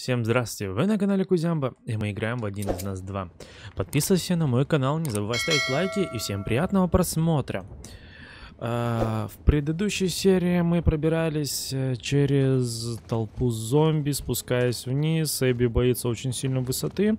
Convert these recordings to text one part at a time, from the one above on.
Всем здравствуйте, вы на канале Кузямба, и мы играем в один из нас два. Подписывайся на мой канал, не забывай ставить лайки, и всем приятного просмотра. А, в предыдущей серии мы пробирались э, через толпу зомби, спускаясь вниз. Эбби боится очень сильно высоты.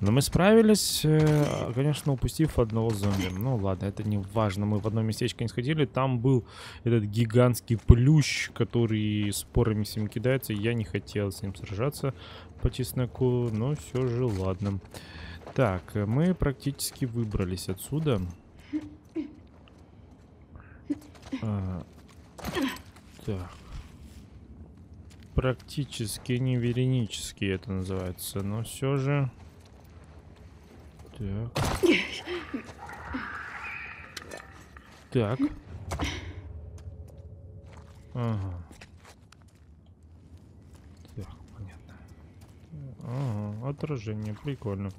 Но мы справились, э, конечно, упустив одного зомби. Ну ладно, это не важно. Мы в одно местечко не сходили. Там был этот гигантский плющ, который спорами всем кидается. Я не хотел с ним сражаться по чесноку, но все же ладно. Так, мы практически выбрались отсюда. Так. Практически не веренически это называется, но все же... Так. Так. Ага. Так, понятно. Ага, отражение, прикольно.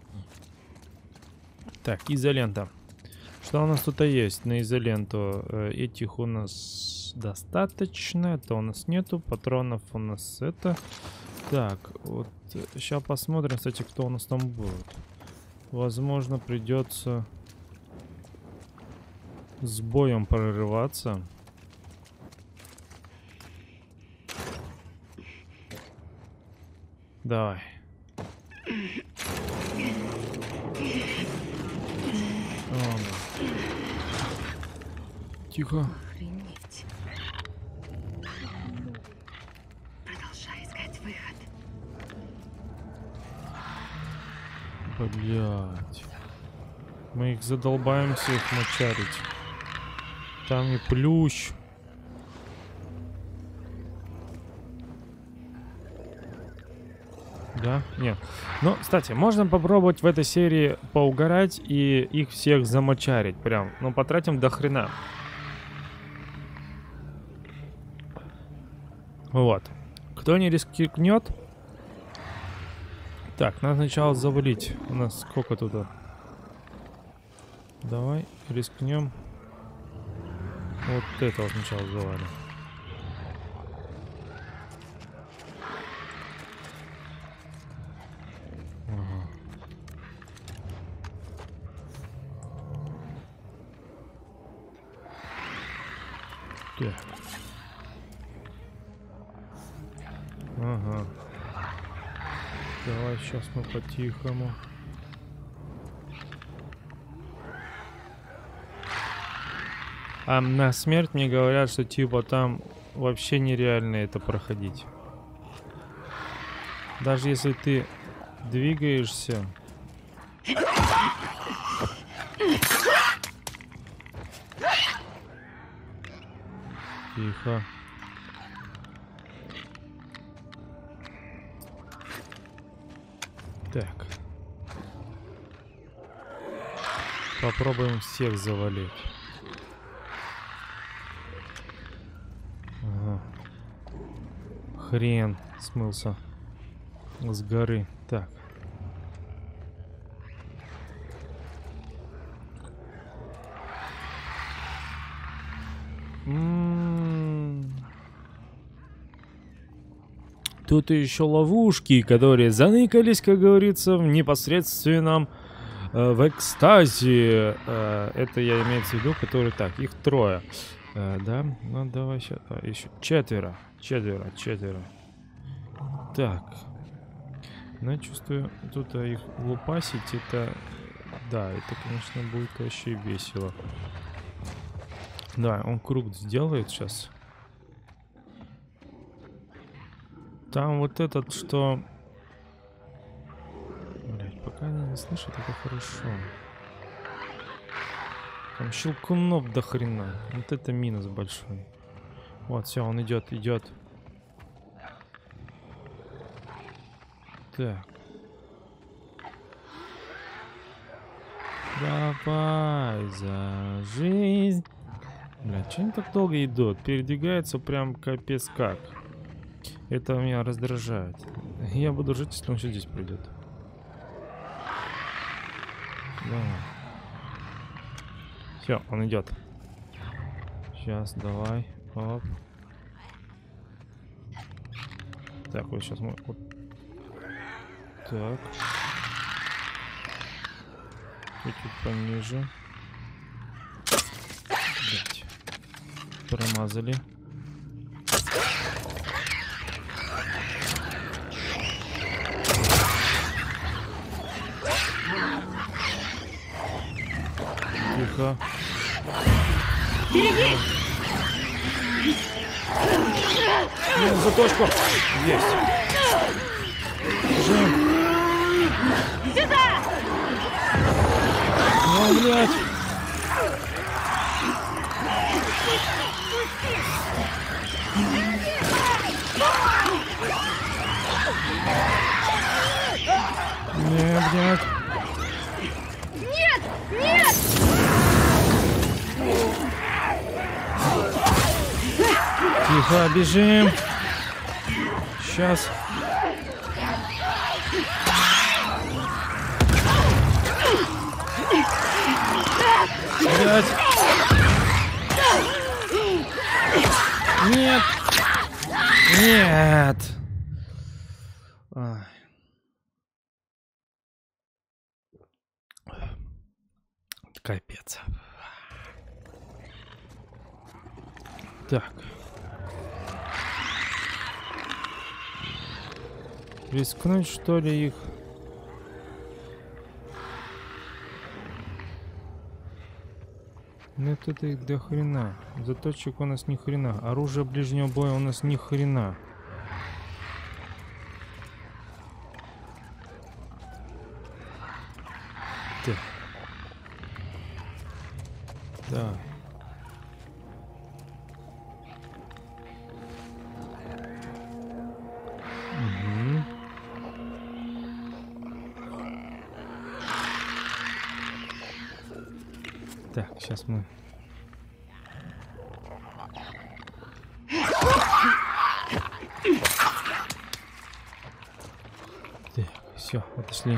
Так, изолента. Что у нас тут есть на изоленту? Э, этих у нас достаточно. Это у нас нету. Патронов у нас это. Так, вот сейчас посмотрим, кстати, кто у нас там будет. Возможно, придется с боем прорываться. Давай. Тихо. Охренеть. Продолжай искать выход. Блять. Мы их задолбаем всех начарить. Там и плющ. Да? Нет. Ну, кстати, можно попробовать в этой серии поугарать и их всех замочарить. Прям. Ну, потратим до хрена. Вот. Кто не рискнет... Так, надо сначала завалить. У нас сколько туда? Давай рискнем. Вот этого сначала завалим. Ага. Так. Ага. Давай сейчас мы по-тихому. А на смерть мне говорят, что типа там вообще нереально это проходить. Даже если ты двигаешься... Тихо. Так. Попробуем всех завалить. Хрен смылся с горы. Так. Тут еще ловушки, которые заныкались, как говорится, в непосредственном э, в экстазе. Э, это я имею в виду, которые... Так, их трое. Э, да? Ну, давай сейчас. А, еще четверо. Четверо, четверо. Так. Ну, я чувствую, тут их лупасить, это... Да, это, конечно, будет вообще весело. Да, он круг сделает сейчас. Там вот этот, что... Блять, пока они не слышат, это хорошо. Там щелкунов до хрена. Вот это минус большой. Вот, все, он идет, идет. Так. Давай за жизнь. Бля, они так долго идут? Передвигаются прям капец как. Это меня раздражает. Я буду жить, если он сейчас здесь придет. Да. Все, он идет. Сейчас, давай. Оп. Так, вот сейчас мы... Вот. Так. Чуть пониже. Блять. Промазали. Тихо. Береги! Нет, заточку. Есть. Бежим. Сюда! Ну, блядь. Не, блядь. Нет! Тихо, бежим. Сейчас. Блять. Нет. Нет. Ай. Капец. Так. Рискнуть что ли их? Нет, это их до хрена. Заточек у нас ни хрена. Оружие ближнего боя у нас ни хрена. Так. Так. Так, сейчас мы... Так, все, отошли.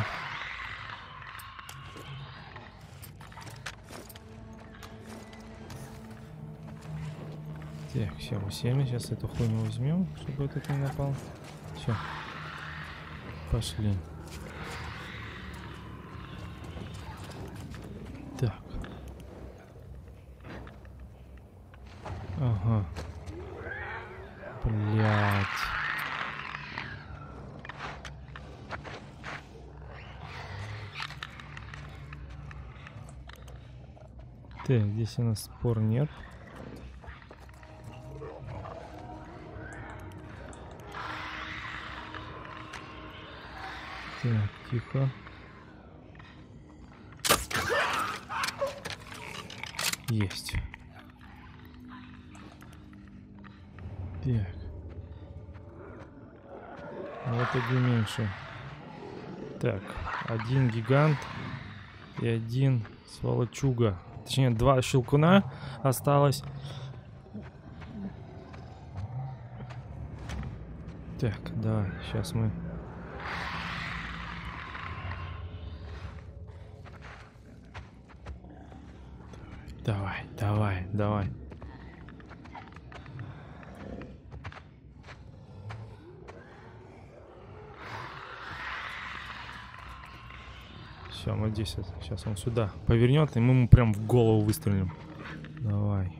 Так, все, мы сели. Сейчас эту хуйню возьмем, чтобы этот не напал. Все. Пошли. Так. Ага. Блять. Так, здесь у нас спор нет. Так, тихо. Есть. Так. Вот один меньше. Так, один гигант и один сволочуга. Точнее, два щелкуна осталось. Так, давай, сейчас мы... 80. Сейчас он сюда повернет, и мы ему прям в голову выстрелим. Давай.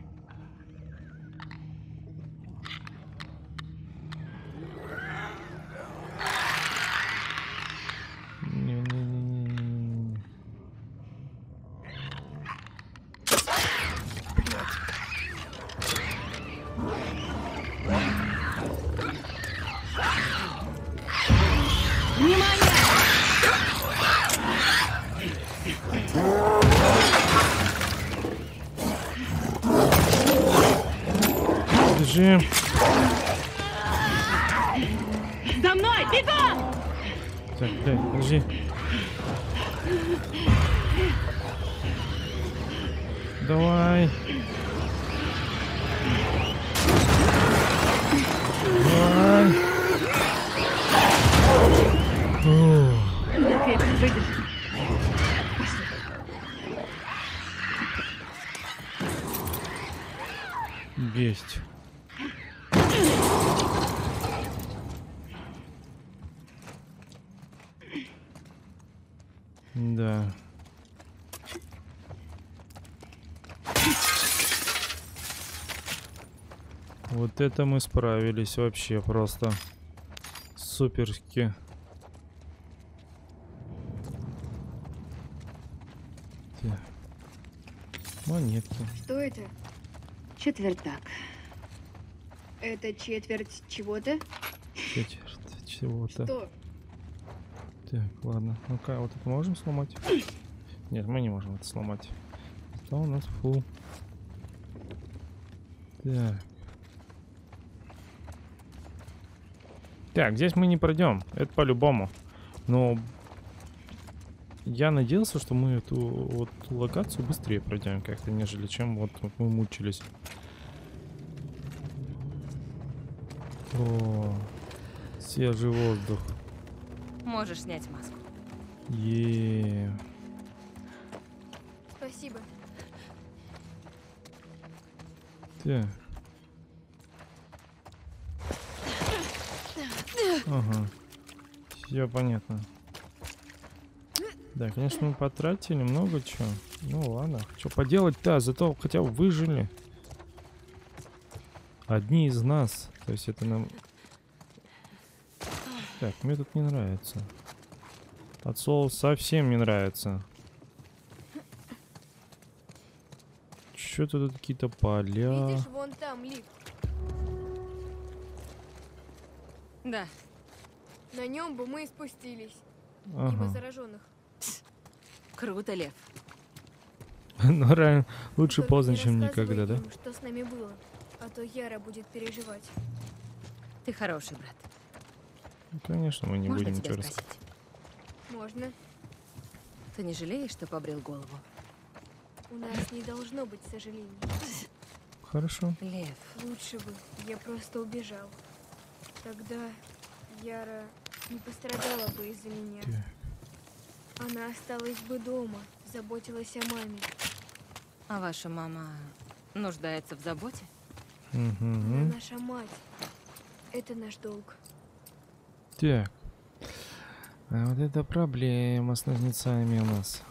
Это мы справились вообще просто. Суперски. Так. Монетки. Что это? Четвертак. Это четверть чего-то? Четверть чего-то. Что? Так, ладно. Ну-ка, вот это можем сломать? Нет, мы не можем это сломать. Что у нас фул? Так. Так, здесь мы не пройдем. Это по-любому. Но я надеялся, что мы эту вот локацию быстрее пройдем как-то, нежели чем вот мы мучились. О, свежий воздух. Можешь снять маску. Е. Спасибо. Так. Ага. Все понятно. Да, конечно, мы потратили много чего. Ну ладно. Что поделать-то? Зато хотя бы выжили. Одни из нас. То есть это нам... Так, мне тут не нравится. Подсол совсем не нравится. Что-то тут какие-то поля. Видишь, вон там лифт. Да, На нем бы мы и спустились. Мимо Ага. зараженных. круто, Лев. Ну, ра- лучше Только поздно, чем никогда, да? им, что с нами было. А то Яра будет переживать. Ты хороший брат. Ну, Конечно, мы не Можно будем ничего рассказывать. спросить? Можно? Ты не жалеешь, что побрил голову? У нас не должно быть сожалений. Хорошо. Лев, Лучше бы я просто убежал. Тогда Яра не пострадала бы из-за меня. Так. Она осталась бы дома, заботилась о маме. а ваша мама нуждается в заботе? Она Мгм. наша мать. Это наш долг. Так. А вот это проблема с ножницами у нас.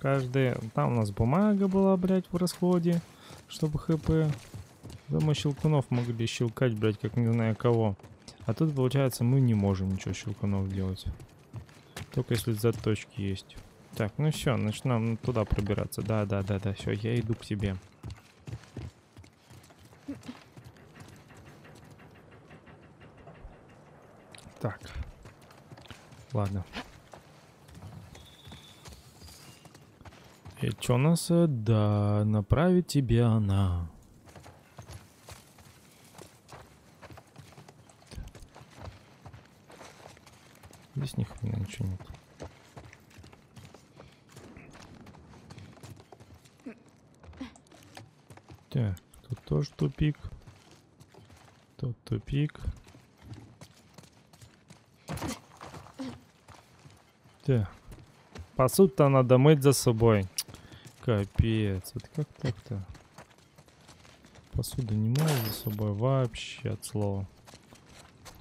Каждая... Там у нас бумага была, блядь, в расходе, чтобы хп. Да мы щелкунов могли щелкать, блядь, как не знаю кого. А тут, получается, мы не можем ничего щелкунов делать. Только если заточки есть. Так, ну все, начнем туда пробираться. Да, да, да, да, все, я иду к тебе. Так. Ладно. И что у нас? э, Да, направит тебе она. Здесь ни хрена ничего нет. Так, тут тоже тупик. Тут тупик. Так. Посуду-то надо мыть за собой. Капец, это как так-то? Посуду не мою за собой вообще от слова.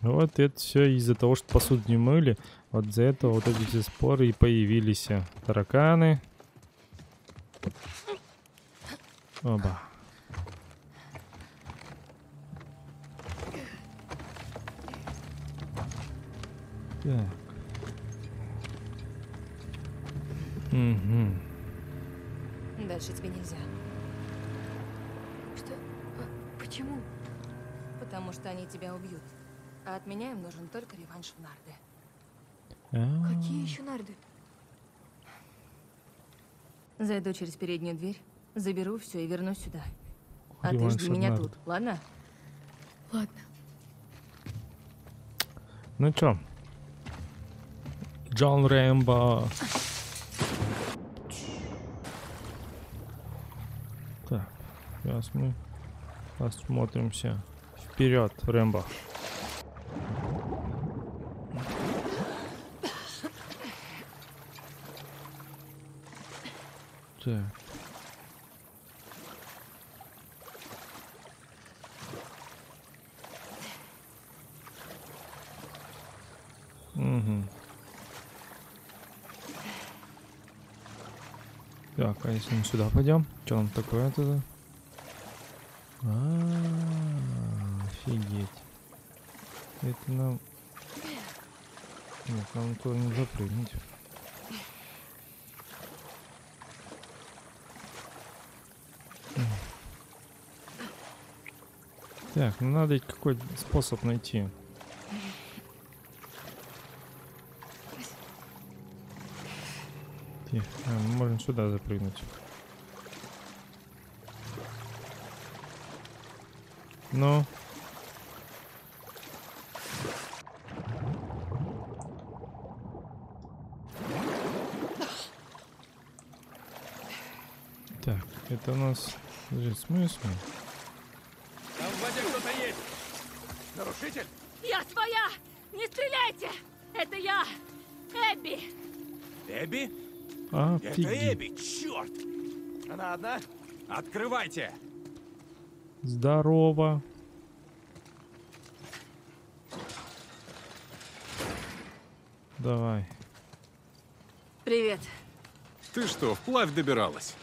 Вот это все из-за того, что посуду не мыли. Вот за это вот эти все споры и появились. Тараканы. Оба. Так. Угу. Дальше тебе нельзя. Что? А, почему? Потому что они тебя убьют. А от меня им нужен только реванш в нарды. Какие еще нарды? Зайду через переднюю дверь, заберу все и вернусь сюда. А ты жди меня тут, ладно? Ладно. Ну чё? Джон Рэмбо. Так, сейчас мы осмотримся. Вперед, Рэмбо. Так. Угу. Так, а если мы сюда пойдем? Что нам такое туда? А, Офигеть. Это нам... Нет, нам туда не запрыгнуть. М. Ведь какой-то способ найти. Тихо. А, мы можем сюда запрыгнуть. Ну. Так, это у нас... Подожди, смысл? Там в воде кто-то есть! Нарушитель? Я своя! Не стреляйте! Это я! Эбби! Эбби? Это Офигеть. Эбби, черт! Она одна? Открывайте! Здорово. Давай. Привет. Ты что, вплавь добиралась?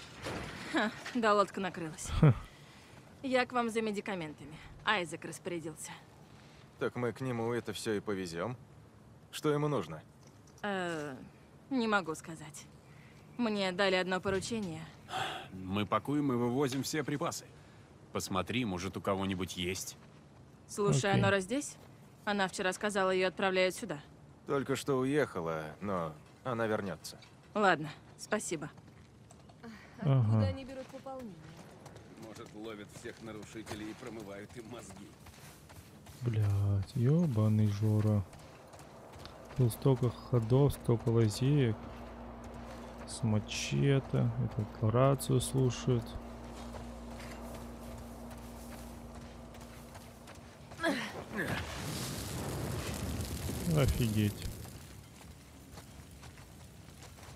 Да, лодка накрылась. Я к вам за медикаментами. Айзек распорядился. Так мы к нему это все и повезем. Что ему нужно? Э, не могу сказать. Мне дали одно поручение. Мы пакуем и вывозим все припасы. Посмотри, может, у кого-нибудь есть. Слушай, Окей. а Нора здесь? Она вчера сказала, ее отправляют сюда. Только что уехала, но она вернется. Ладно, спасибо. Ага. Откуда они берут пополнение? Может, ловят всех нарушителей и промывают им мозги. Блять, ёбаный Жора. Тут столько ходов, столько лазеек. С мачете. Этот рацию слушает. Офигеть.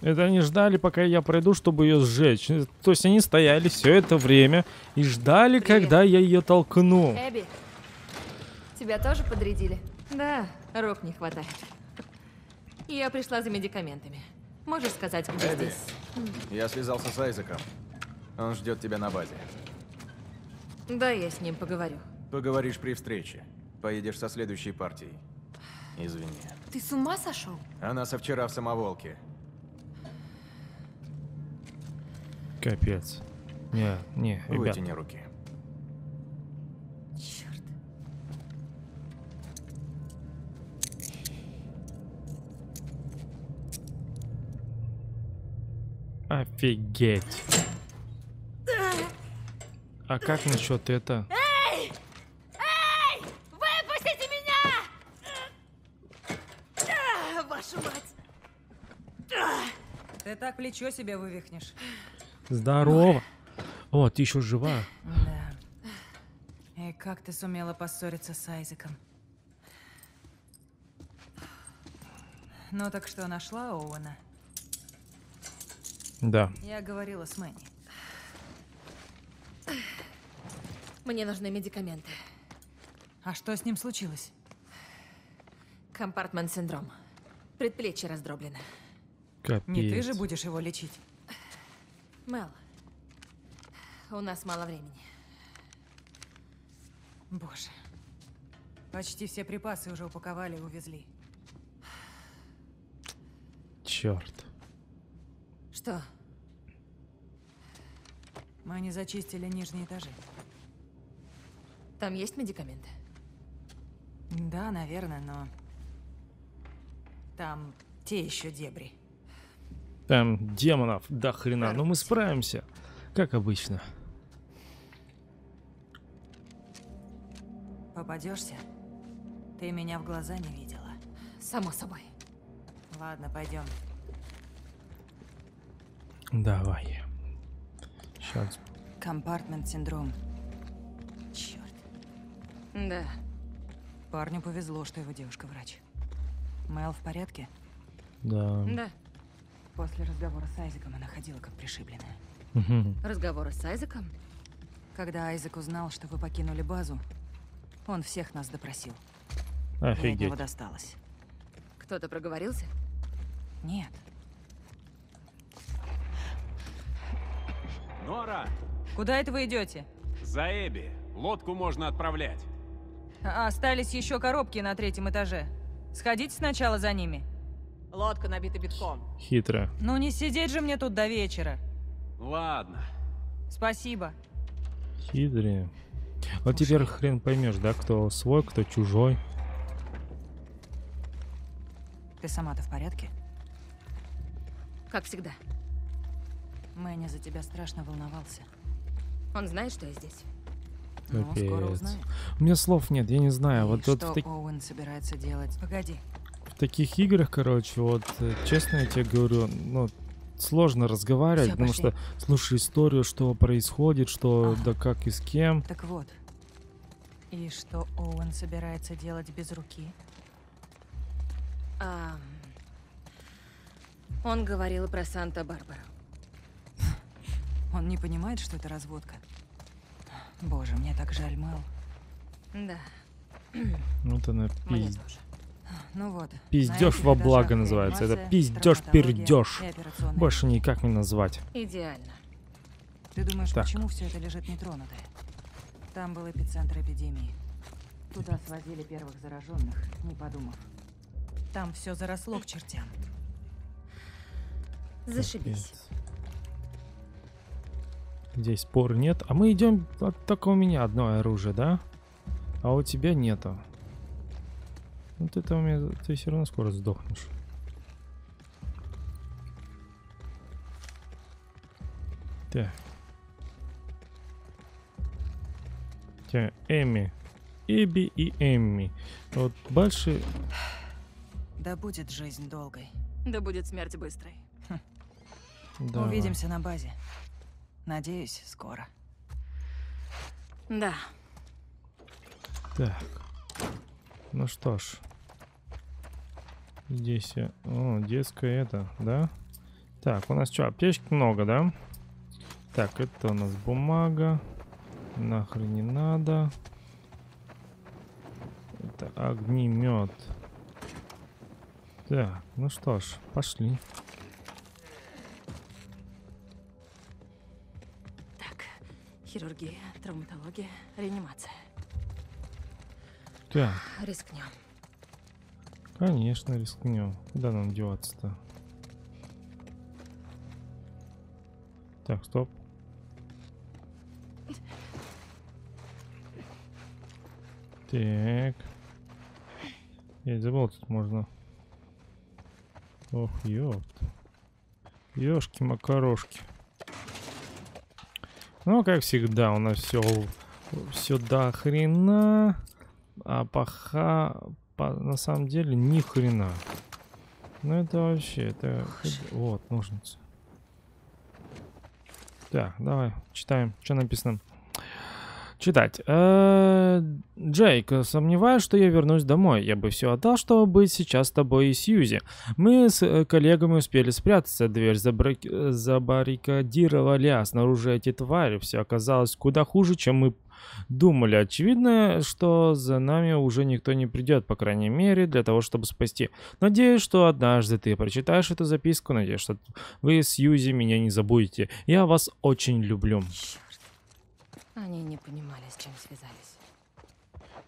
Это они ждали, пока я пройду, чтобы ее сжечь. То есть они стояли все это время и ждали, Привет. когда я ее толкну. Эбби, тебя тоже подрядили? Да, рук не хватает. Я пришла за медикаментами. Можешь сказать, где Эбби. здесь? Я связался с Айзеком. Он ждет тебя на базе. Да, я с ним поговорю. Поговоришь при встрече. Поедешь со следующей партией. Извини. Ты с ума сошел? Она со вчера в самоволке. Капец. Не, не, ребят. Вытяни руки. Офигеть. А как насчет это? Выпустите меня! А, Вашу мать! Ты так плечо себе вывихнешь. Здорово. О, ты еще жива. Да. И как ты сумела поссориться с Айзеком? Ну так что, нашла Оуэна? Да. Я говорила с Мэнни. Мне нужны медикаменты. А что с ним случилось? Компартмент-синдром. Предплечье раздроблено. Капец. Не ты же будешь его лечить? Мел, у нас мало времени. Боже. Почти все припасы уже упаковали и увезли. Черт. Что? Мы не зачистили нижние этажи. Там есть медикаменты? Да, наверное, но... Там те еще дебри. Там демонов до хрена. Но мы справимся. Как обычно. Попадешься? Ты меня в глаза не видела. Само собой. Ладно, пойдем. Давай. Сейчас. Компартмент-синдром. Черт. Да. Парню повезло, что его девушка врач. Мэл в порядке? Да. Да. После разговора с Айзеком она ходила как пришибленная. Разговоры с Айзеком? Когда Айзек узнал, что вы покинули базу, он всех нас допросил. От Офигеть. него досталось. Кто-то проговорился? Нет. Нора, Куда это вы идете? за Эбби. Лодку можно отправлять. А остались еще коробки на третьем этаже. Сходите сначала за ними. Лодка набита битком. Хитро. Ну не сидеть же мне тут до вечера. Ладно. Спасибо. Хитрые. Вот теперь хрен поймешь, да, кто свой, кто чужой. Ты сама-то в порядке? Как всегда. Мэнни за тебя страшно волновался. Он знает, что я здесь? Ну, скоро узнаем. У меня слов нет, я не знаю. И Вот тут что в, так- Оуэн собирается делать? Погоди. в таких играх, короче, вот э, честно я тебе говорю, ну, сложно разговаривать, Всё, потому пошли. что слушай историю, что происходит, что Ага. да как и с кем. Так вот. И что Оуэн собирается делать без руки? А, он говорил про Санта-Барбару. Он не понимает, что это разводка. Боже, мне так жаль, Мэл. Да, Вот она мне пиздец. Ну вот. Этих во благо называется. Это и операционная. Больше никак не назвать. Идеально. Ты думаешь, Так. почему все это лежит нетронутое? Там был эпицентр эпидемии. Туда свозили первых зараженных, не подумав. Там все заросло к чертям. Зашибись. Здесь спор нет. А мы идем. Только у меня одно оружие, да? А у тебя нету. Вот это у меня. Ты все равно скоро сдохнешь. Так. Так, Эми. Эбби и Эмми. Вот больше... Да будет жизнь долгой. Да будет смерть быстрой. давай. Увидимся на базе. Надеюсь, скоро. Да. Так. Ну что ж. Здесь... я- О, детская это, да? Так, у нас что, аптечек много, да? Так, это у нас бумага. Нахрен не надо. Это огнемет. Так, ну что ж, пошли. Так, хирургия, травматология, реанимация. Так, Рискнем. конечно, рискнем. Куда нам деваться-то? Так, стоп. Так. Я забыл, тут можно. Ох, ёпт. Ёшки макарошки. Ну, как всегда, у нас все, все до хрена, а поха, по- на самом деле ни хрена. Ну это вообще, это, это- вот ножницы. Так, давай читаем, что написано. Читать. Э, Джейк, сомневаюсь, что я вернусь домой. Я бы все отдал, чтобы быть сейчас с тобой и Сьюзи. Мы с э, коллегами успели спрятаться, дверь забрак- забаррикадировали, а снаружи эти твари. Все оказалось куда хуже, чем мы думали. Очевидно, что за нами уже никто не придет, по крайней мере, для того, чтобы спасти. Надеюсь, что однажды ты прочитаешь эту записку. Надеюсь, что вы с Юзи меня не забудете. Я вас очень люблю. Они не понимали, с чем связались.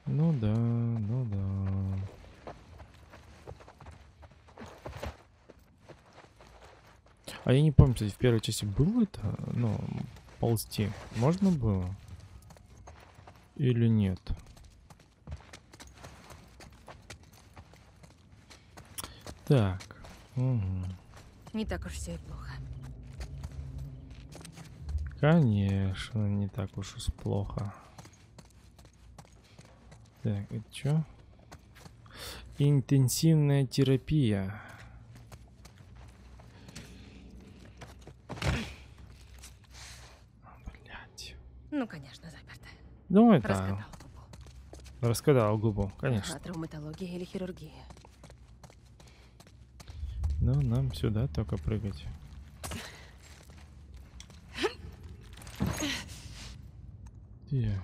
Ну да, ну да. А я не помню, кстати, в первой части было это, ну, ползти. Можно было? Или нет? Так. Мгм. Не так уж все и плохо. Конечно, не так уж и плохо. Так, это что? Интенсивная терапия. Блять. Ну, конечно, заперто. Ну это Раскатал губу. раскатал губу, конечно. А травматология или хирургия? Ну, нам сюда только прыгать. Так.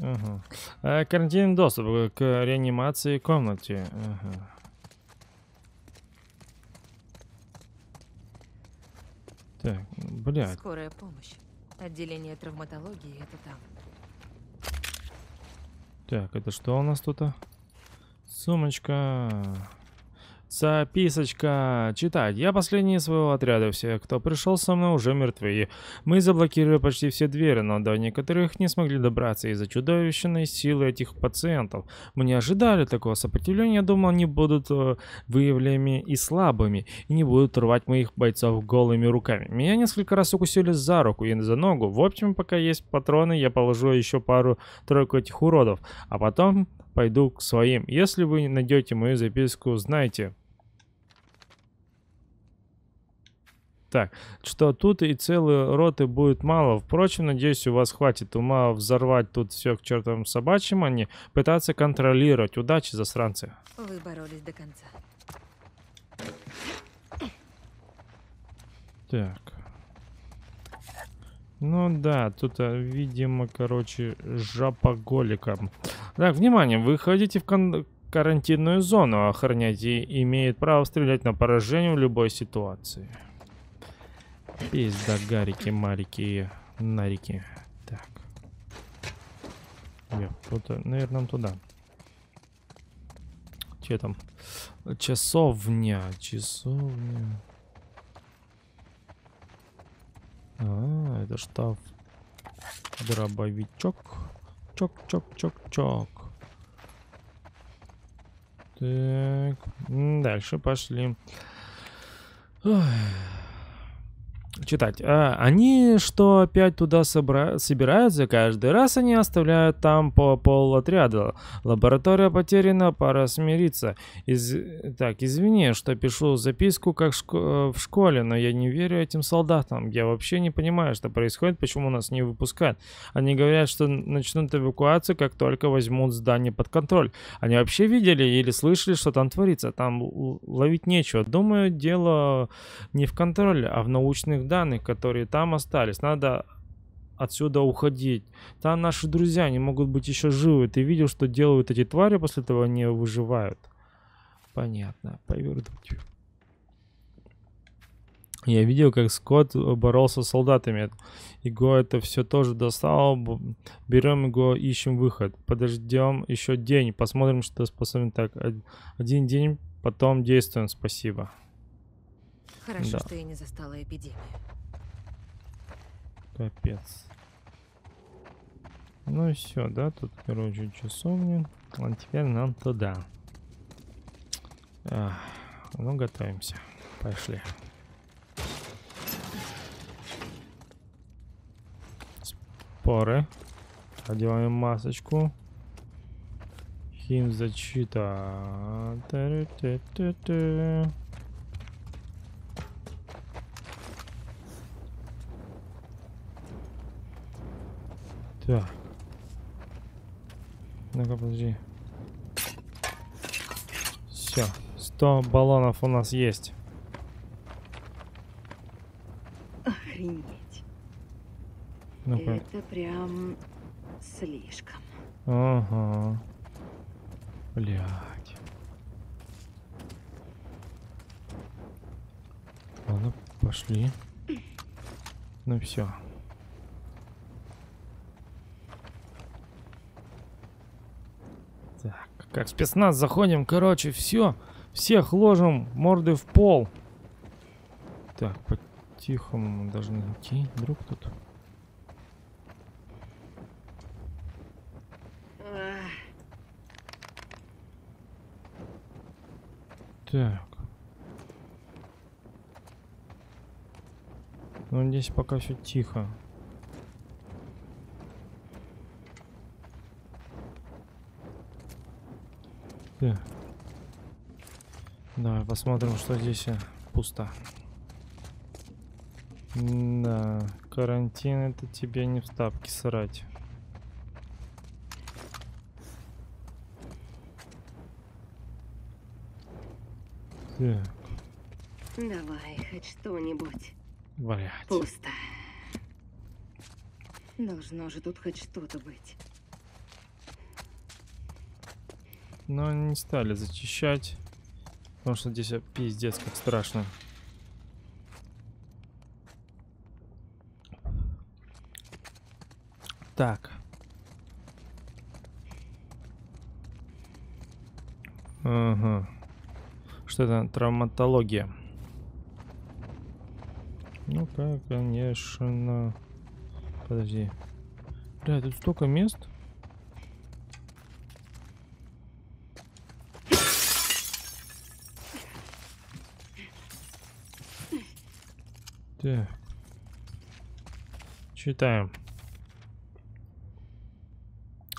Ага. Э, карантин доступ к реанимации комнате. Ага. Так, блядь. Скорая помощь. Отделение травматологии — это там. Так, это что у нас тут? Сумочка. Записочка. Читать. Я последний из своего отряда. Все, кто пришел со мной, уже мертвы. Мы заблокировали почти все двери, но до некоторых не смогли добраться из-за чудовищной силы этих пациентов. Мы не ожидали такого сопротивления. Думал, они будут э, выявленными и слабыми, и не будут рвать моих бойцов голыми руками. Меня несколько раз укусили за руку и за ногу. В общем, пока есть патроны, я положу еще пару-тройку этих уродов. А потом пойду к своим. Если вы найдете мою записку, знайте, Так, что тут и целые роты будет мало. Впрочем, надеюсь, у вас хватит ума взорвать тут все к чертовым собачьим, а не пытаться контролировать. Удачи, засранцы. Вы боролись до конца. Так. Ну да, тут, а, видимо, короче, жопоголика. Так, внимание, выходите в кон карантинную зону. Охраняйте имеет право стрелять на поражение в любой ситуации. Пизда, гарики, марики, нарики. Так. Нет, тут, наверное, нам туда. Че там? Часовня, часовня. А, это штаб. Дробовичок. Чок-чок-чок-чок. Так, дальше пошли. Ой читать. А, они что опять туда собра... собираются? Каждый раз они оставляют там по пол отряда. Лаборатория потеряна, пора смириться. Из... Так, извини, что пишу записку как шко... в школе, но я не верю этим солдатам. Я вообще не понимаю, что происходит, почему нас не выпускают. Они говорят, что начнут эвакуацию, как только возьмут здание под контроль. Они вообще видели или слышали, что там творится? Там ловить нечего. Думаю, дело не в контроле, а в научных данных, которые там остались. Надо отсюда уходить. Там наши друзья, они могут быть еще живы. Ты видел, что делают эти твари, после этого они выживают. Понятно. Повернуть. Я видел, как Скотт боролся с солдатами. Его это все тоже достал. Берем его, ищем выход. Подождем еще день. Посмотрим, что способен так. Один день, потом действуем. Спасибо. Хорошо, да. что я не застала эпидемию. Капец. Ну и все, да, тут, короче, часовня. А теперь нам туда. А, ну, готовимся. Пошли. Споры. Одеваем масочку. Химзащита. Та-та-та-та. Так. Ну-ка, подожди. Все. 100 баллонов у нас есть. Охренеть. ну -ка. Это прям слишком. Ага. Блять. Ладно, пошли. Ну все. Как спецназ заходим, короче, все. Всех ложим морды в пол. Так, по-тихому должны идти. Вдруг тут... Так. Ну, здесь пока все тихо. Так. Давай посмотрим, что здесь пусто. Да, карантин это тебе не в тапки срать. Так. Давай, хоть что-нибудь. Блять. Пусто. Должно же тут хоть что-то быть. Но не стали зачищать. Потому что здесь пиздец как страшно. Так. Ага. Что это? Травматология. Ну-ка, конечно. Подожди. Бля, тут столько мест. Так. Читаем.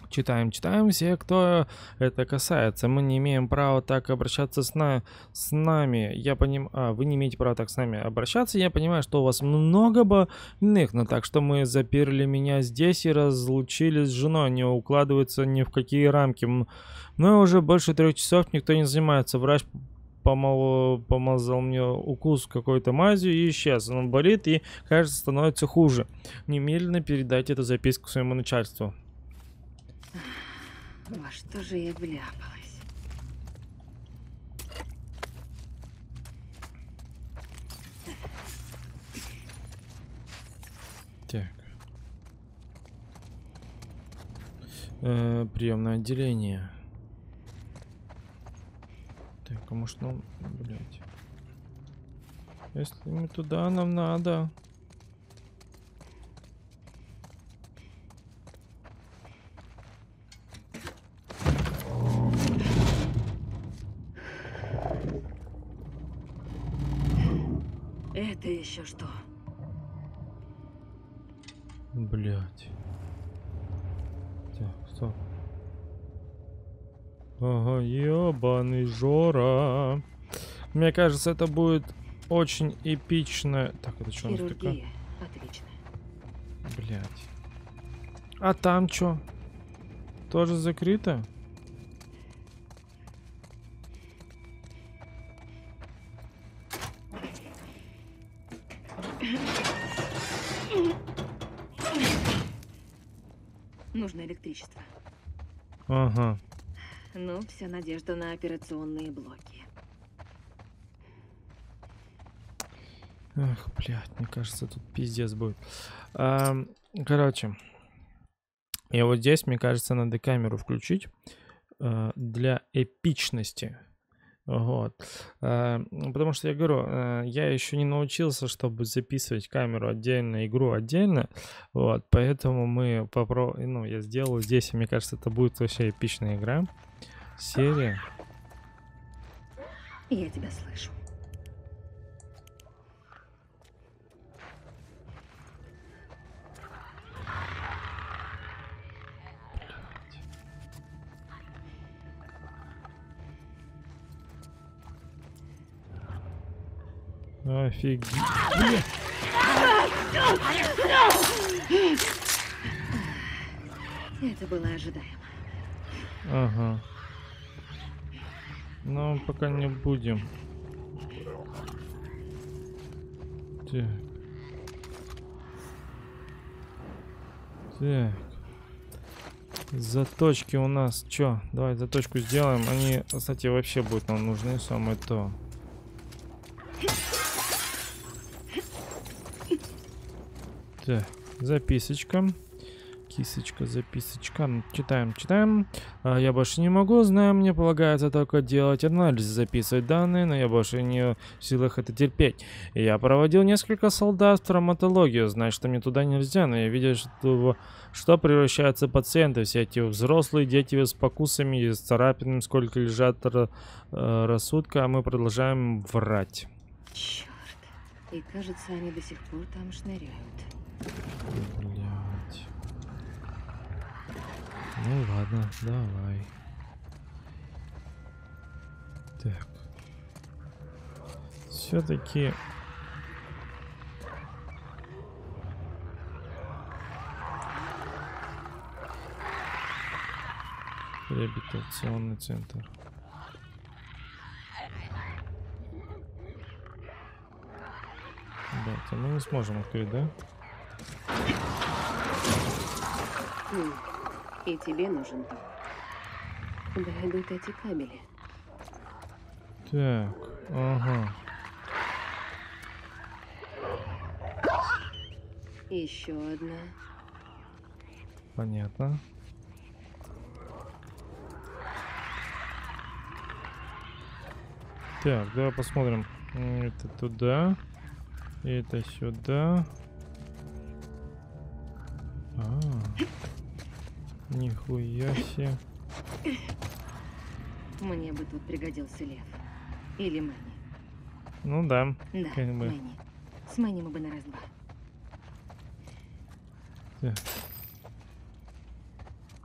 Читаем, читаем. Все, кто это касается, мы не имеем права так обращаться с, на... с нами. Я понимаю... А, вы не имеете права так с нами обращаться. Я понимаю, что у вас много больных, но так что мы заперли меня здесь и разлучили с женой. Не укладывается ни в какие рамки. Но уже больше трех часов никто не занимается. Врач помол... помазал мне укус какой-то мазью и исчез. Он болит и, кажется, становится хуже. Немедленно передайте эту записку своему начальству. Во что же я вляпалась? Так. Э, приемное отделение. Так, а может нам, блядь. Если мы туда, нам надо. Это еще что? Блять. Так, стоп. Ага, ебаный Жора. Мне кажется, это будет очень эпично. Так, это что у нас такое? Блять. А там что? Тоже закрыто? Нужно электричество. Ага. Ну, вся надежда на операционные блоки. Эх, блядь, мне кажется, тут пиздец будет. Ам, короче. И вот здесь, мне кажется, надо камеру включить э, для эпичности. Вот. Э, потому что я говорю, э, я еще не научился, чтобы записывать камеру отдельно, игру отдельно. Вот. Поэтому мы попробуем... Ну, я сделал здесь, и мне кажется, это будет вообще эпичная игра. Серия. Я тебя слышу. Офигеть. Это было ожидаемо. Ага. Но пока не будем. Так. Так. Заточки у нас чё? Давай заточку сделаем. Они, кстати, вообще будут нам нужны самое то. Так, записочка. Кисочка, записочка. Читаем, читаем. А, я больше не могу, знаю, мне полагается только делать анализ, записывать данные, но я больше не в силах это терпеть. Я проводил несколько солдат в травматологию, значит, мне туда нельзя, но я видел, что, что превращаются пациенты, все эти взрослые дети с покусами и с царапинами, сколько лежат э, рассудка, а мы продолжаем врать. Черт. И кажется, они до сих пор там шныряют. Блять. Ну ладно, давай. Так. Все-таки. Реабилитационный центр. Да, это мы не сможем открыть, да? И тебе нужен дом. Куда идут эти кабели? Так, ага. Еще одна. понятно. Так, давай посмотрим. Это туда. Это сюда. Нихуя себе. Мне бы тут пригодился лев. Или Мэнни. Ну да, Да, как бы. Мэнни. С Мэнни мы бы на раз-два.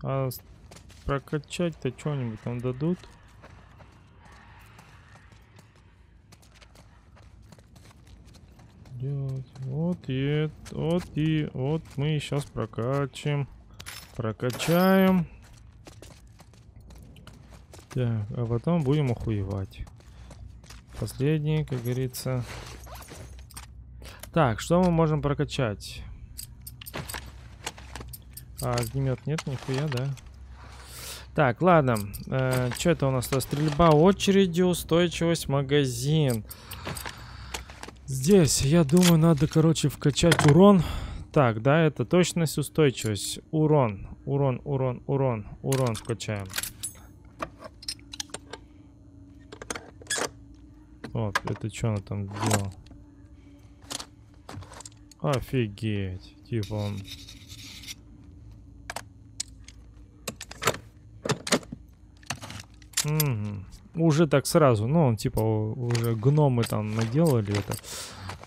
А с- прокачать-то что-нибудь там дадут? Делать. Вот и вот и вот мы сейчас прокачаем. Прокачаем. Так, а потом будем охуевать. Последний, как говорится. Так, что мы можем прокачать? А огнемет нет, нихуя, да? Так, ладно. что это у нас? -то? Стрельба очередью, устойчивость, магазин. Здесь, я думаю, надо, короче, вкачать урон. Так, да, это точность, устойчивость. Урон, урон, урон, урон, урон вкачаем. Вот, это что она там сделала? Офигеть. Типа он... Мгм. Уже так сразу, ну, типа уже гномы там наделали это.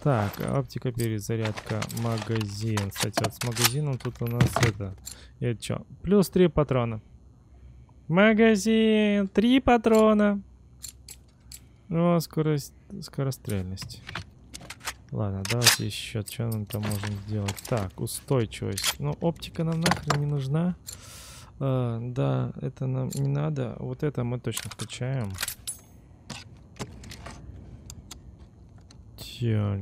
Так, оптика, перезарядка, магазин. Кстати, вот с магазином тут у нас это... Это что? Плюс 3 патрона. Магазин! Три патрона! О, скорость, скорострельность. Ладно, давайте еще, что нам там можем сделать. Так, устойчивость. Ну, оптика нам нахрен не нужна. А, да, это нам не надо. Вот это мы точно вкачаем. Чё,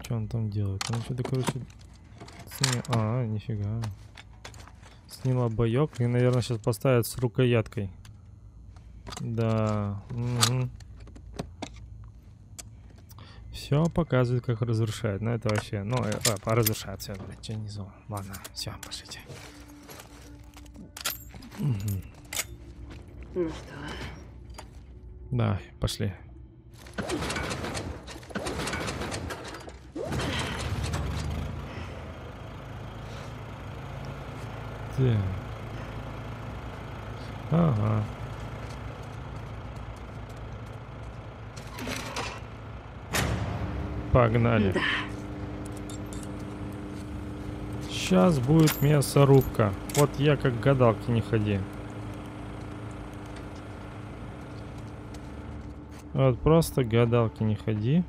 чё он там делает? Он что-то, короче... сни- А, нифига. Сняла боек и, наверное, сейчас поставят с рукояткой. Да. Все показывает, как разрушает. Ну, это вообще... Ну, э, а, разрушает все, блядь, что зло. Ладно, все, пошлите. Мгм. Ну что, Да, пошли. Так. Ага. Погнали. Да. Сейчас будет мясорубка. Вот я как гадалки не ходи. Вот просто гадалки не ходи.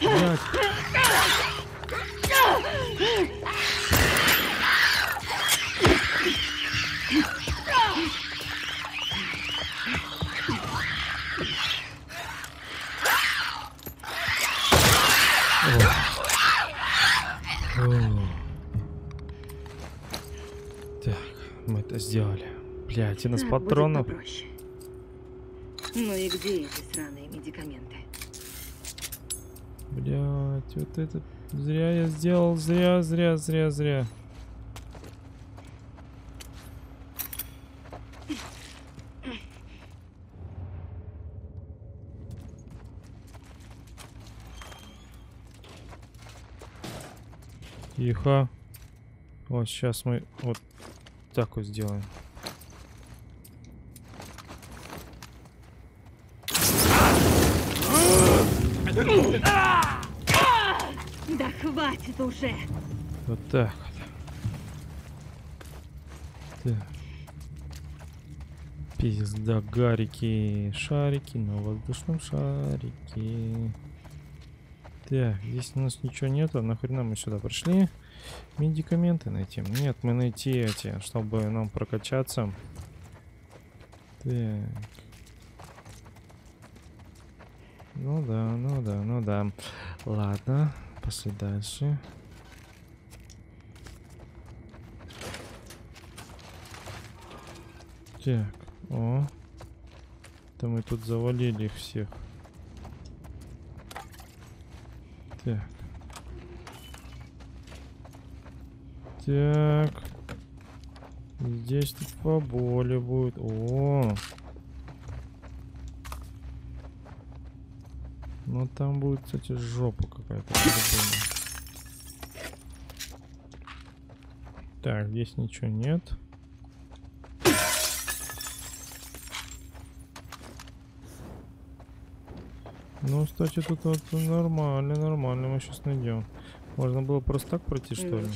Блядь. О. О. Так, мы это сделали. Блять, у нас будет патронов. Ну и где эти сраные медикаменты? Блять, вот это зря я сделал, зря, зря, зря, зря. Тихо. Вот сейчас мы вот так вот сделаем. Да хватит уже! Вот так вот. Так. Пизда, гарики, шарики на воздушном шарике. Так, здесь у нас ничего нету. Нахрена мы сюда пришли? Медикаменты найти. Нет, мы найти эти, чтобы нам прокачаться. Так. Ну да, ну да, ну да. Ладно, пошли дальше. Так, о. Да мы тут завалили их всех. Так. Так. Здесь тут поболее будет. О. Ну там будет, кстати, жопа какая-то. Так, здесь ничего нет. Ну, кстати, тут вот нормально, нормально, мы сейчас найдем. Можно было просто так пройти, что ли?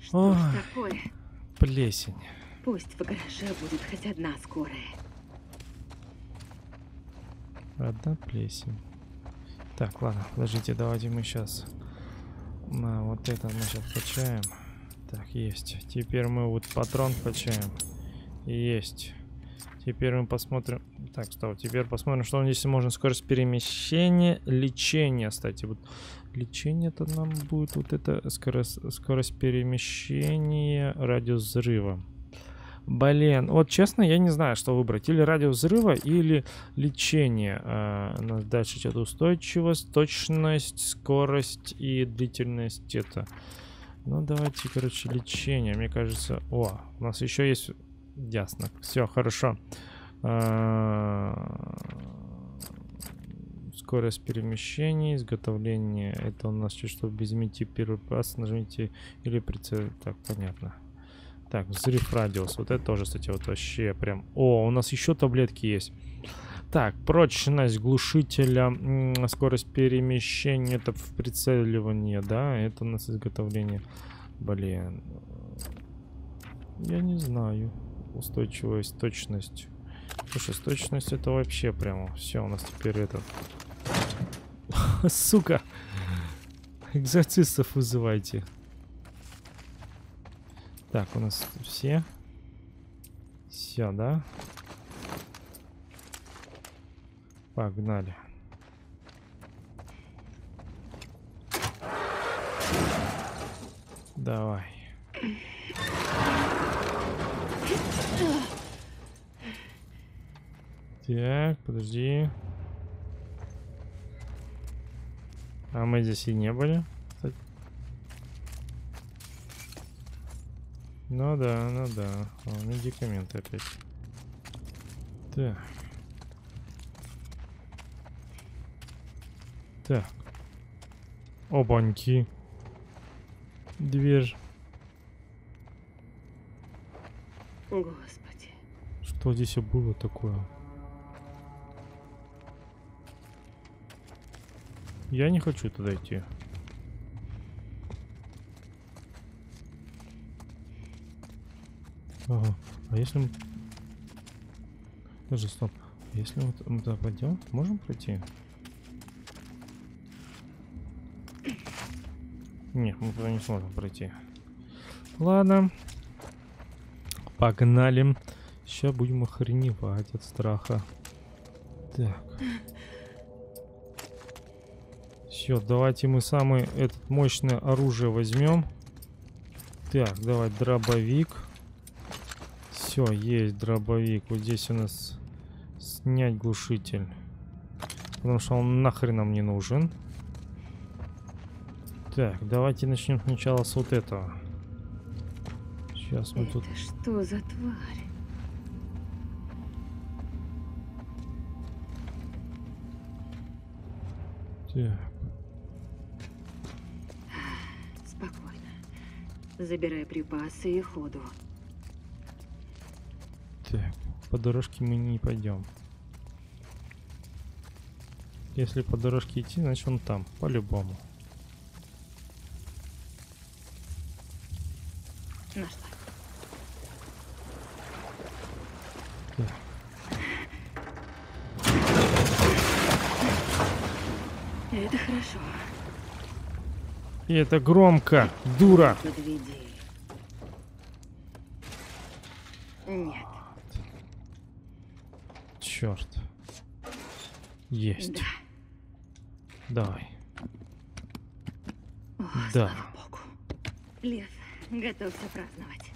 Что Ой. такое? Плесень. Пусть в гараже будет хоть одна скорая. Одна плесень. Так, ладно, подождите, давайте мы сейчас на вот это мы сейчас качаем. Так, есть. Теперь мы вот патрон качаем. Есть. Теперь мы посмотрим. Так, стоп. Теперь посмотрим, что здесь можно скорость перемещения, лечение, кстати. Вот лечение это нам будет вот это скорость, скорость перемещения, радиус взрыва. Блин, вот честно, я не знаю, что выбрать. Или радиус взрыва, или лечение. А, нас дальше что-то устойчивость, точность, скорость и длительность это. Ну, давайте, короче, лечение. Мне кажется... О, у нас еще есть... Ясно. Все, хорошо. А, Скорость перемещения, изготовление. Это у нас чуть что безмите первый раз. Нажмите или прицел. Так, понятно. Так, взрыв радиус. Вот это тоже, кстати, вот вообще прям... О, у нас еще таблетки есть. Так, прочность глушителя, скорость перемещения, это в прицеливании, да? Это у нас изготовление. Блин. Я не знаю. Устойчивость, точность. Слушай, с точность это вообще прямо... Все, у нас теперь это... Сука! Экзорцистов вызывайте. Так, у нас все. Все, да? Погнали. Давай. Так, подожди. А мы здесь и не были, кстати. Ну да, ну да. О, медикаменты опять. Так. Так. Обаньки. Дверь. Господи. Что здесь было такое? Я не хочу туда идти. Ага. А если мы... Подожди, стоп. А Если вот туда пойдем, можем пройти? Нет, мы туда не сможем пройти. Ладно. Погнали. Сейчас будем охреневать от страха. Так. Все, давайте мы самое этот мощное оружие возьмем. Так, давай дробовик. Все, есть дробовик. Вот здесь у нас снять глушитель. Потому что он нахрен нам не нужен. Так, давайте начнем сначала с вот этого. Сейчас мы тут... Это что за тварь? Так. Спокойно. Забирай припасы и ходу. По дорожке мы не пойдем. Если по дорожке идти, значит он там, по-любому. Нашла. Это хорошо. И это громко, дура. Подведи. Нет. Черт. Есть. Да. Давай. О, Да. слава богу. Лев, готовься праздновать.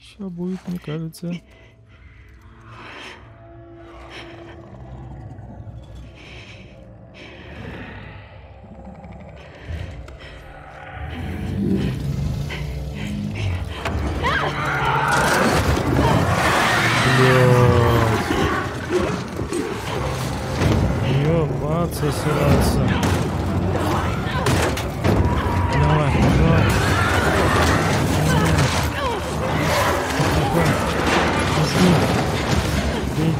Все будет, мне кажется.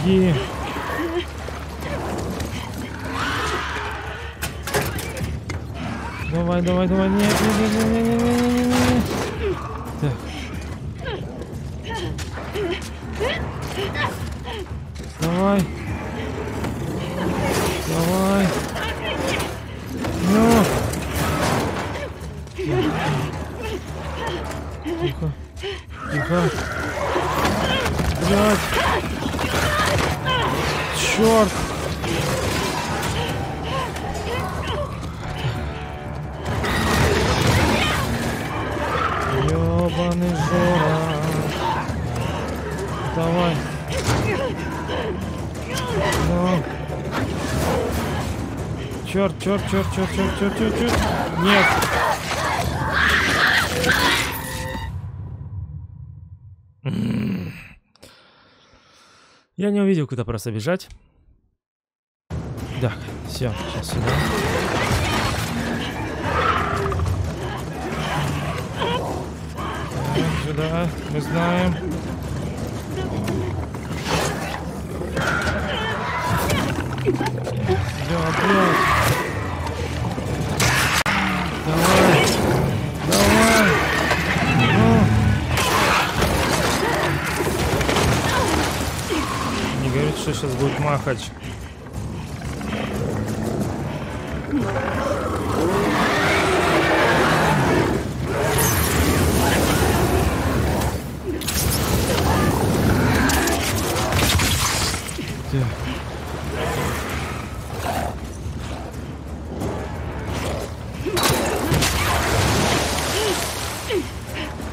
Беги. Давай, давай, давай. Нет, нет, нет, нет, нет, нет, нет, нет. Так. Давай. Черт, черт, черт, черт, черт, черт, черт. Нет. Я не увидел, куда просто бежать. Так, все, сейчас сюда. Так, сюда, мы знаем. Да, блядь. дальше сейчас будет махач.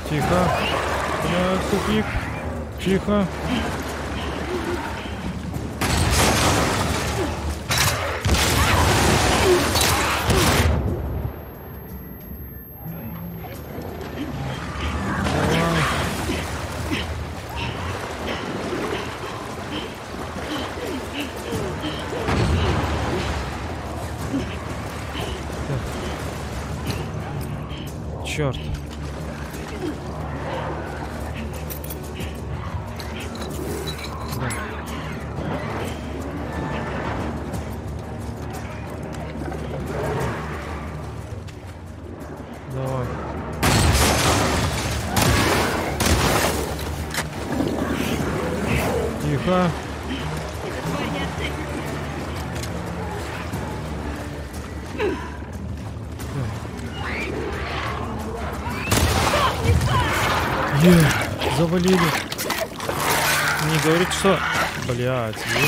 Тихо. Тихо. Тихо. Черт. cards.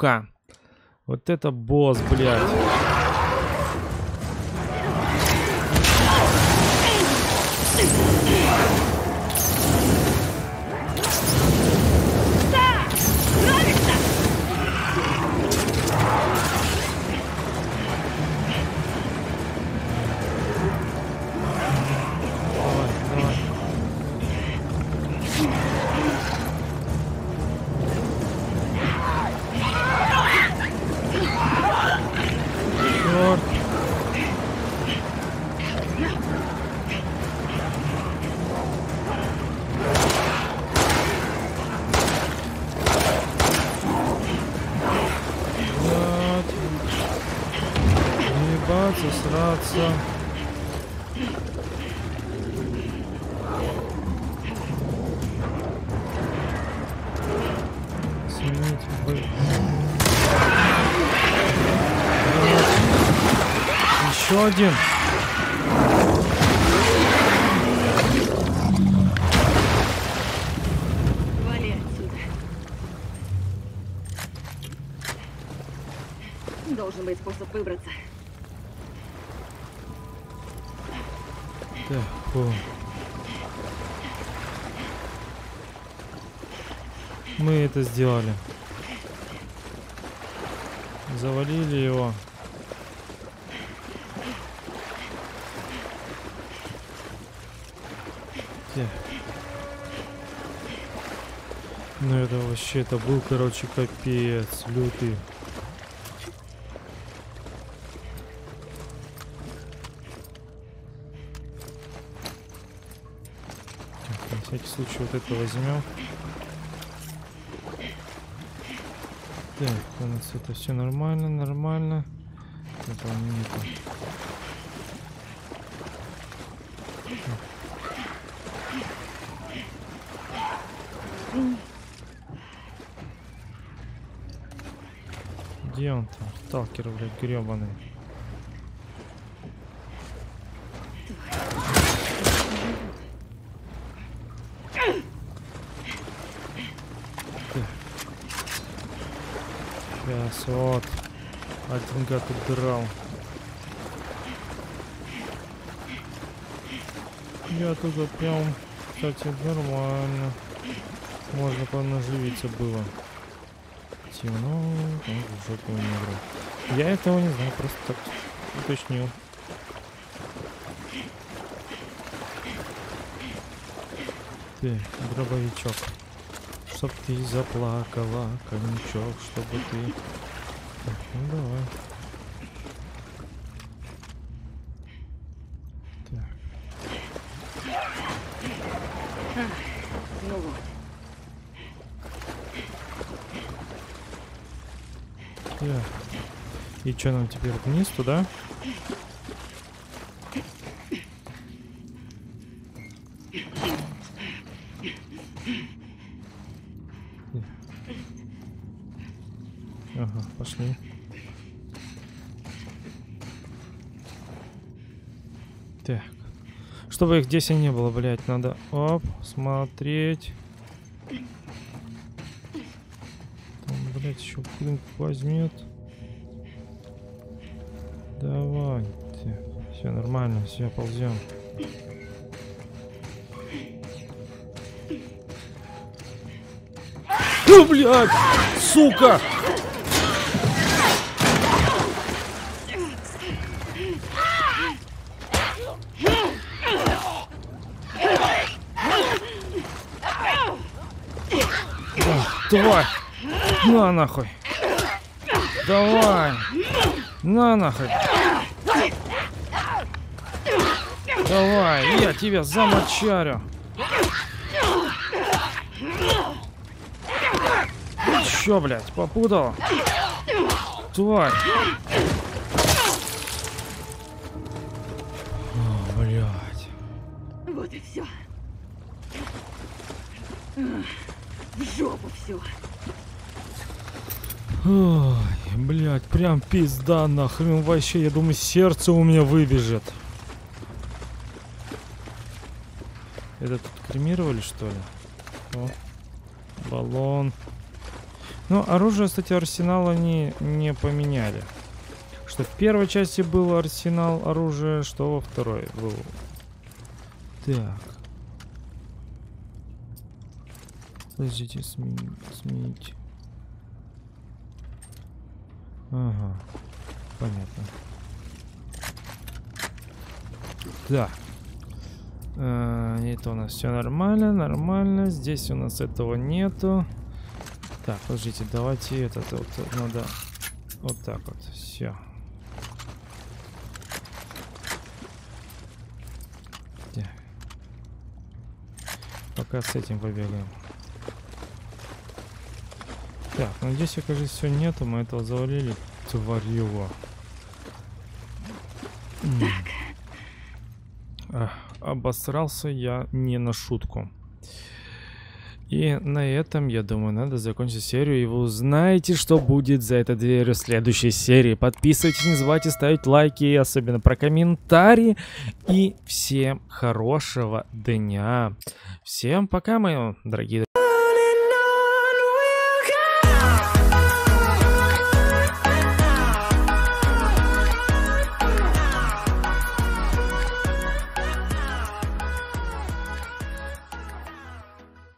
Сука. Вот это босс, блядь. Еще один. Вали отсюда. Должен быть способ выбраться. Так, фу. Мы это сделали. Завалили его. Ну это вообще, это был, короче, капец, лютый. Так, на всякий случай вот это возьмем. Так, у нас это все нормально, нормально. Этого Где он там? Сталкер, блядь, гребаный. Сейчас вот. Один гад удрал. Я тут прям, кстати, нормально. Можно понаживиться было. Темно, он в жопу не играл. Я этого не знаю, просто так уточнил. Ты, дробовичок. Чтоб ты заплакала, коньячок, чтобы ты... Так, ну давай. Так, Ну вот. так. И что нам теперь вниз туда? Ага, пошли. Так. Чтобы их здесь и не было, блядь, надо... Оп, смотреть. Там, блядь, еще блин возьмет. Нормально, все, ползем. Ну, блядь! Сука! Да, Тварь! На нахуй! Давай! На нахуй! Давай, я тебя замочарю! Чё, блядь, попутал? Тварь! О, блядь. Вот и все. В жопу все. Ой, блядь, прям пизда нахрен вообще. Я думаю, сердце у меня выбежит. Это тут кремировали, что ли? О, баллон. Ну, оружие, кстати, арсенал они не поменяли. Что в первой части был арсенал оружия, что во второй был. Так. Подождите, сменить. сменить. Ага. Понятно. Так. А, это у нас все нормально, нормально. Здесь у нас этого нету. Так, подождите, давайте этот вот надо вот так вот. Все. Пока с этим побегаем. Так, ну здесь, кажется, все нету. Мы этого завалили. Тварило. Так. Обосрался я не на шутку. И на этом, я думаю, надо закончить серию. И вы узнаете, что будет за этой дверью в следующей серии. Подписывайтесь, не забывайте ставить лайки, особенно про комментарии. И всем хорошего дня. Всем пока, мои дорогие